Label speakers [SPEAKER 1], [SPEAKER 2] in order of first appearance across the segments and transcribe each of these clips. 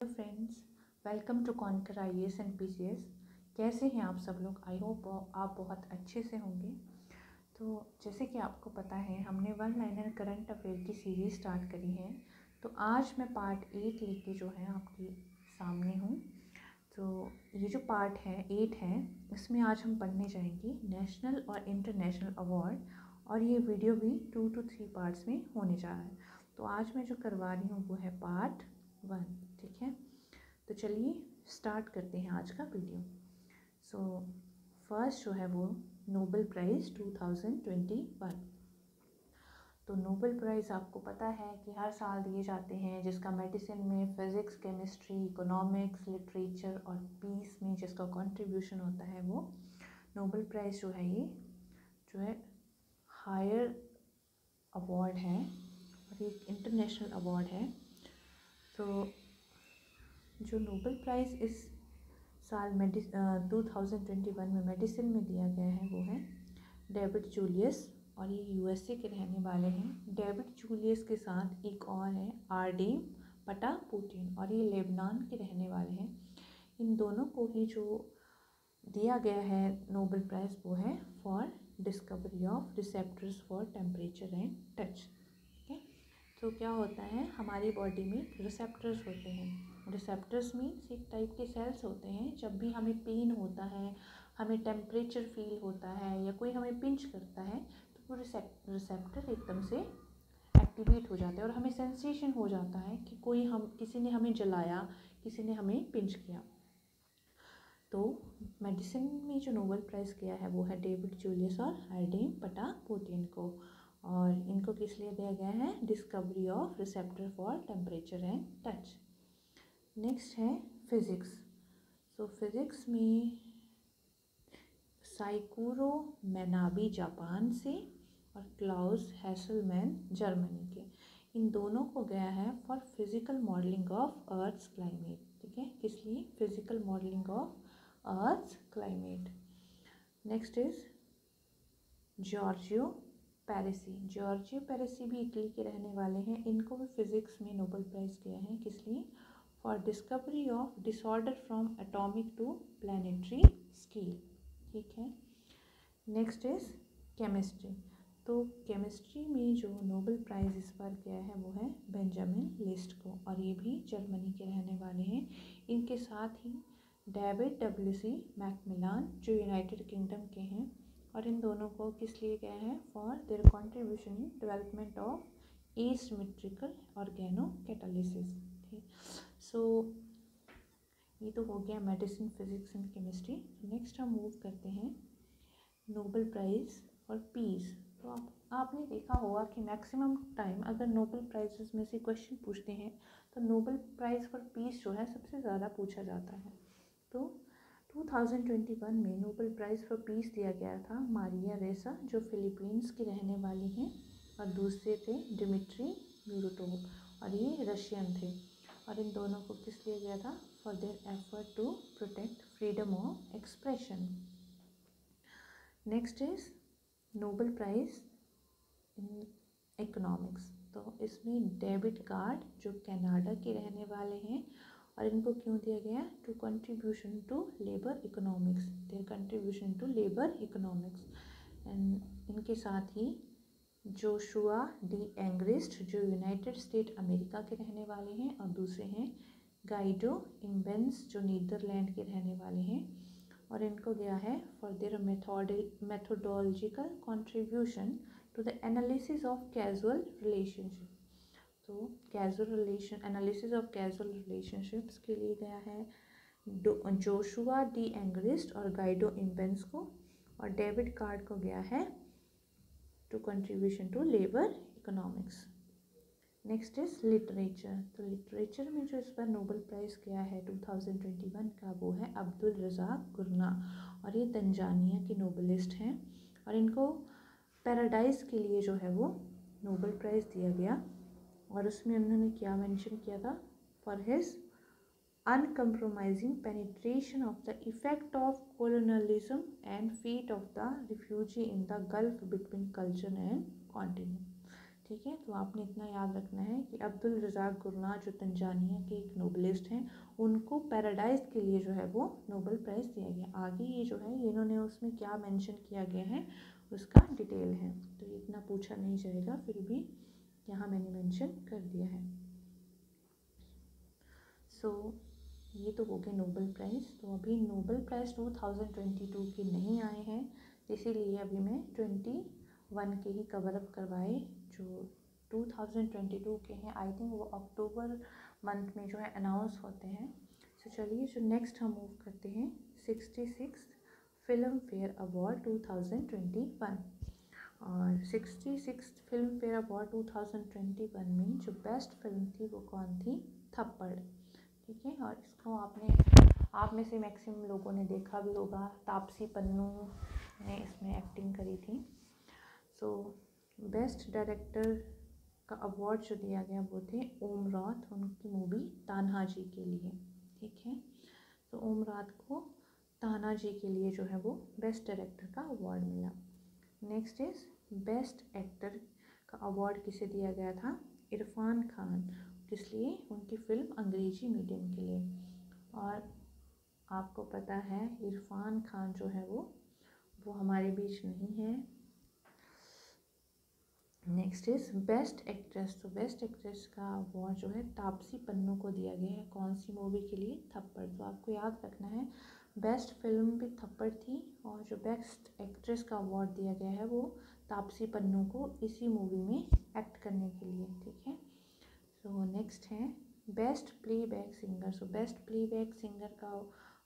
[SPEAKER 1] Friends welcome to conquer I S and P C S कैसे हैं आप सब लोग? आई होप आप बहुत अच्छे से होंगे। तो जैसे कि आपको पता है, हमने वन लाइनर करंट अफेयर की सीरीज़ स्टार्ट करी है। तो आज मैं पार्ट एट लेके जो है आपके सामने हूँ। तो ये जो पार्ट है एट है, इसमें आज हम पढ़ने जाएँगे नेशनल और इंटरनेशनल अवार्ड और ये वीडियो भी टू टू थ्री पार्ट्स में होने जा रहा है। तो आज मैं जो करवा रही हूँ, वो है पार्ट वन ठीक है? तो चलिए स्टार्ट करते हैं आज का वीडियो सो फ़र्स्ट जो है वो Nobel prize two thousand twenty one तो नोबल प्राइज़ आपको पता है कि हर साल दिए जाते हैं, जिसका मेडिसिन में फ़िज़िक्स केमिस्ट्री इकोनॉमिक्स लिटरेचर और पीस में जिसका कंट्रीब्यूशन होता है वो नोबल प्राइज़ जो है ये, जो है हायर अवार्ड है और एक इंटरनेशनल अवार्ड है. तो जो नोबल प्राइज़ इस साल मेडि टू थाउज़ेंड ट्वेंटी वन में मेडिसिन में दिया गया है, वो है डेविड जूलियस और ये यूएसए के रहने वाले हैं। डेविड जूलियस के साथ एक और है आर डी पटा पुटिन और ये लेबनान के रहने वाले हैं। इन दोनों को ही जो दिया गया है नोबल प्राइज़, वो है for discovery of receptors for temperature and touch. ठीक है? तो क्या होता है, हमारी बॉडी में रिसेप्टर्स होते हैं। रिसेप्टर्स मीन्स एक टाइप के सेल्स होते हैं, जब भी हमें पेन होता है, हमें टेम्परेचर फील होता है या कोई हमें पिंच करता है तो वो रिसेप्टर एकदम से एक्टिवेट हो जाते हैं और हमें सेंसेशन हो जाता है कि कोई हम, किसी ने हमें जलाया, किसी ने हमें पिंच किया। तो मेडिसिन में जो नोबल प्राइज़ किया है, वो है डेविड जूलियस और हार्डिम पटा पुटिन को। और इनको किस लिए दिया गया है? Discovery of receptor for temperature and touch next है फिज़िक्स सो फिज़िक्स में साइकुरो मैनाबी जापान से और क्लाउस हैसलमैन जर्मनी के. इन दोनों को गया है for physical modelling of earth's climate ठीक है? किस लिए? Physical modelling of earth's climate next is Giorgio Parisi Giorgio Parisi भी इटली के रहने वाले हैं. इनको भी फिज़िक्स में नोबल प्राइज़ किया है. किस लिए? For discovery of disorder from atomic to planetary scale ठीक है? नेक्स्ट इज़ केमिस्ट्री तो केमिस्ट्री में जो नोबल प्राइज़ इस बार किया है, वो है बेंजामिन लिस्ट को और ये भी जर्मनी के रहने वाले हैं। इनके साथ ही डेविड डब्ल्यू सी मैकमिलान जो यूनाइटेड किंगडम के हैं और इन दोनों को किस लिए गया है? For their contribution in development of asymmetrical organocatalysis so ये तो हो गया medicine physics and chemistry next हम मूव करते हैं नोबल प्राइज़ और पीस तो आप, आपने देखा होगा कि मैक्सिमम टाइम अगर नोबल प्राइजेस में से क्वेश्चन पूछते हैं तो नोबल प्राइज़ फॉर पीस जो है सबसे ज़्यादा पूछा जाता है। तो 2021 में नोबल प्राइज़ फॉर पीस दिया गया था मारिया रेसा, जो फिलीपींस की रहने वाली हैं, और दूसरे थे डिमिट्री यूरोटोव और ये रशियन थे। और इन दोनों को किस लिए गया था? For their effort to protect freedom of expression next is Nobel prize in economics तो इसमें डेबिट कार्ड जो कनाडा के रहने वाले हैं, और इनको क्यों दिया गया? To contribution to labour economics their contribution to labour economics and इनके साथ ही जोशुआ डी एंग्रिस्ट, जो यूनाइटेड स्टेट अमेरिका के रहने वाले हैं, और दूसरे हैं गाइडो इम्बेंस जो नीदरलैंड के रहने वाले हैं। और इनको गया है for their method methodological contribution to the analysis of casual relationship तो casual relation analysis of casual relationships के लिए गया है जोशुआ डी एंग्रिस्ट और गाइडो इम्बेंस को। और डेविड कार्ड को गया है to contribution to labour economics next is literature तो लिटरेचर में जो इस बार नोबल प्राइज़ गया है 2021 का, वो है अब्दुल रज़ाक गुरना। और ये तंजानिया के नोबलिस्ट हैं। और इनको पैराडाइज के लिए जो है वो नोबल प्राइज़ दिया गया। और उसमें उन्होंने क्या मेंशन किया था? For his uncompromising penetration of the effect of colonialism and fate of the refugee in the gulf between culture and continent ठीक है? तो आपने इतना याद रखना है कि अब्दुल रज़ाक गुरनार जो तंजानिया के एक नोबलिस्ट हैं उनको पैराडाइज के लिए जो है वो नोबल प्राइज़ दिया गया। आगे ये जो है इन्होंने उसमें क्या मेंशन किया गया है उसका डिटेल है। तो इतना पूछा नहीं जाएगा फिर भी यहाँ मैंने मेंशन कर दिया है। सो so, ये तो हो गए नोबल प्राइज़ तो अभी नोबल प्राइज़ 2022 के नहीं आए हैं इसीलिए अभी मैं ट्वेंटी वन के ही कवर अप करवाए जो 2022 के हैं। आई थिंक वो अक्टूबर मंथ में जो है अनाउंस होते हैं। सो so, चलिए जो नेक्स्ट हम मूव करते हैं। Sixty six Filmfare award 2021 और sixty six Filmfare award 2021 में जो बेस्ट फ़िल्म थी वो कौन थी? थप्पड़। ठीक है? और इसको आपने, आप में से मैक्सिमम लोगों ने देखा भी होगा। तापसी पन्नू ने इसमें एक्टिंग करी थी। सो बेस्ट डायरेक्टर का अवार्ड जो दिया गया वो थे ओम रात, उनकी मूवी तान्हा जी के लिए। ठीक है? तो ओम रात को ताना जी के लिए जो है वो बेस्ट डायरेक्टर का अवार्ड मिला। नेक्स्ट इज़ बेस्ट एक्टर का अवार्ड किसे दिया गया था? इरफान खान। इसलिए उनकी फ़िल्म अंग्रेज़ी मीडियम के लिए। और आपको पता है, इरफान खान जो है वो वो हमारे बीच नहीं है। नेक्स्ट इज़ बेस्ट एक्ट्रेस तो बेस्ट एक्ट्रेस का अवार्ड जो है, तापसी पन्नू को दिया गया है। कौन सी मूवी के लिए? थप्पड़। तो आपको याद रखना है बेस्ट फ़िल्म भी थप्पड़ थी और जो बेस्ट एक्ट्रेस का अवार्ड दिया गया है वो तापसी पन्नू को इसी मूवी में एक्ट करने के लिए। ठीक है? सो नेक्स्ट है best playback singer so best playback singer का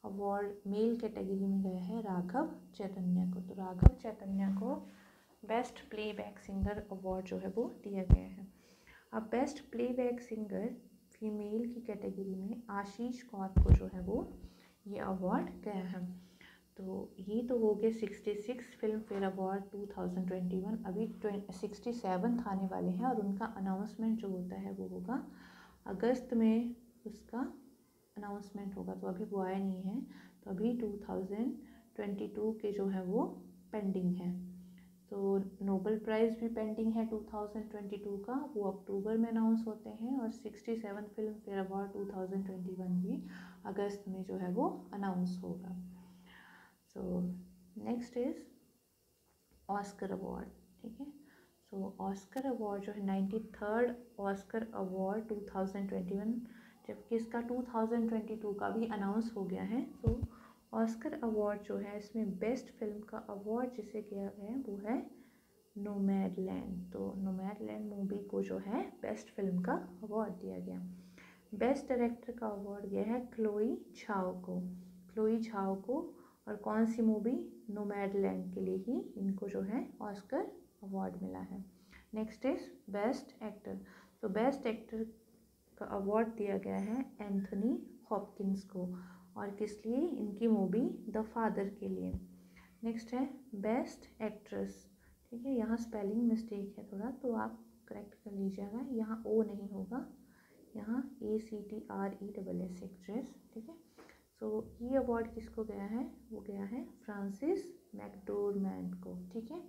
[SPEAKER 1] अवार्ड मेल कैटेगरी में गया है राघव चैतन्य को। तो राघव चैतन्य को बेस्ट प्लेबैक सिंगर अवार्ड जो है वो दिया गया है। अब बेस्ट प्लेबैक सिंगर फीमेल की कैटेगरी में आशीष कौर को जो है वो ये अवार्ड गया है। तो ये तो हो गए sixty six Filmfare award two thousand twenty one. अभी सिक्सटी सेवन आने वाले हैं और उनका अनाउंसमेंट जो होता है वो होगा अगस्त में उसका अनाउंसमेंट होगा। तो अभी वो आया नहीं है। तो अभी टू थाउज़ेंड ट्वेंटी टू के जो है वो पेंडिंग है। तो नोबल प्राइज़ भी पेंडिंग है 2022 का। वो अक्टूबर में अनाउंस होते हैं और 67 फ़िल्म फेयर अवार्ड 2021 भी अगस्त में जो है वो अनाउंस होगा। So next is Oscar award ठीक है? सो ऑस्कर अवार्ड जो है नाइन्टी थर्ड ऑस्कर अवार्ड 2021 जबकि इसका 2022 का भी अनाउंस हो गया है। तो ऑस्कर अवार्ड जो है, इसमें बेस्ट फ़िल्म का अवार्ड जिसे किया गया है, वो है नोमैड लैंड तो नोमैड लैंड मूवी को जो है बेस्ट फ़िल्म का अवार्ड दिया गया। बेस्ट डायरेक्टर का अवार्ड गया है क्लोई झाओ को। क्लोई झाओ को और कौन सी मूवी नोमैड लैंड के लिए ही इनको जो है ऑस्कर अवार्ड मिला है। नेक्स्ट इज़ बेस्ट एक्टर तो बेस्ट एक्टर का अवार्ड दिया गया है एंथनी हॉपकिंस को। और किस लिए? इनकी मूवी द फादर के लिए। नेक्स्ट है बेस्ट एक्ट्रेस ठीक है, यहाँ स्पेलिंग मिस्टेक है थोड़ा तो आप करेक्ट कर लीजिएगा। यहाँ ओ नहीं होगा। यहाँ A C T R E double S actress ठीक है? सो ये अवार्ड किसको गया है? वो गया है फ्रांसिस मैकडोरमैन को, ठीक है?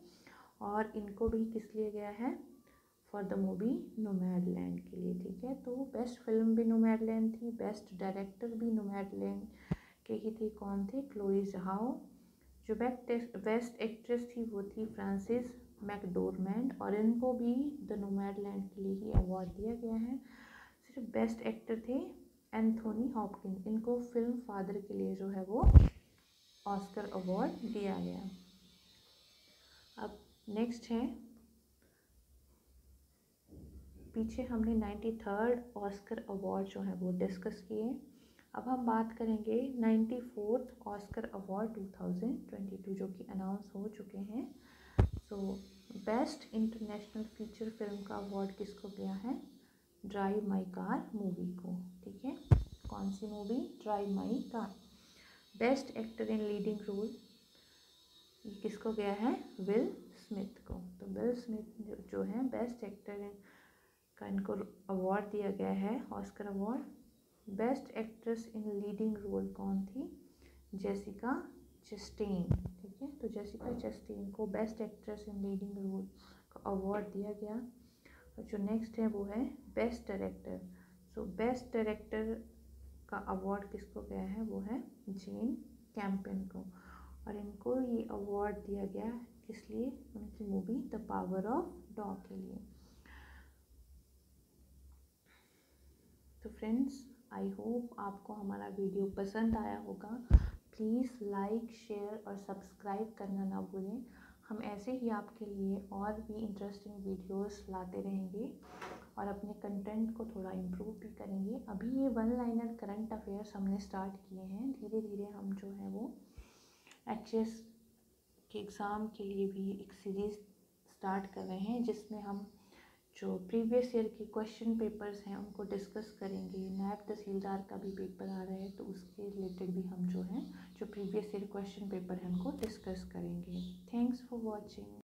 [SPEAKER 1] और इनको भी किस लिए गया है? For the movie Nomadland के लिए, ठीक है? तो बेस्ट फ़िल्म भी नोमैड लैंड थी बेस्ट डायरेक्टर भी नोमैड लैंड के ही थी। कौन थे? क्लोई जहाओ जो बेस्ट बेस्ट एक्ट्रेस थी, वो थी फ्रांसिस मैकडोरमैंड और इनको भी द नोमैड लैंड के लिए ही अवार्ड दिया गया है। सिर्फ़ बेस्ट एक्टर थे एंथोनी हॉपकिन, इनको फ़िल्म फादर के लिए जो है वो ऑस्कर अवार्ड दिया गया। अब नेक्स्ट है। पीछे हमने नाइन्टी थर्ड ऑस्कर अवार्ड जो है वो डिस्कस किए। अब हम बात करेंगे ninety fourth Oscar award two thousand twenty two जो कि अनाउंस हो चुके हैं। So best international feature film का अवार्ड किसको गया है? ड्राइव माई कार मूवी को, ठीक है? कौन सी movie Drive My Car best actor in leading role ये किसको गया है? विल स्मिथ को. तो विल स्मिथ जो है बेस्ट एक्टर इन का इनको अवार्ड दिया गया है Oscar award best actress in leading role कौन थी? जेसिका चस्टेन ठीक है? तो जेसिका चस्टेन को best actress in leading role का अवार्ड दिया गया. और जो नेक्स्ट है वो है best director so best director का अवार्ड किसको गया है? वो है जेन कैंपियन को. और इनको ये अवार्ड दिया गया किस लिए? उनकी movie the power of dog के लिए. तो फ्रेंड्स आई होप आपको हमारा वीडियो पसंद आया होगा. प्लीज़ लाइक शेयर और सब्सक्राइब करना ना भूलें. हम ऐसे ही आपके लिए और भी इंटरेस्टिंग वीडियोस लाते रहेंगे और अपने कंटेंट को थोड़ा इम्प्रूव भी करेंगे। अभी ये वन लाइनर करंट अफेयर्स हमने स्टार्ट किए हैं। धीरे धीरे हम जो है वो एचएस के एग्ज़ाम के लिए भी एक सीरीज़ स्टार्ट कर रहे हैं, जिसमें हम जो प्रीवियस ईयर के क्वेश्चन पेपर्स हैं, उनको डिस्कस करेंगे। नायब तहसीलदार का भी पेपर आ रहा है तो उसके रिलेटेड भी हम जो हैं, जो प्रीवियस ईयर क्वेश्चन पेपर हैं, उनको डिस्कस करेंगे। Thanks for watching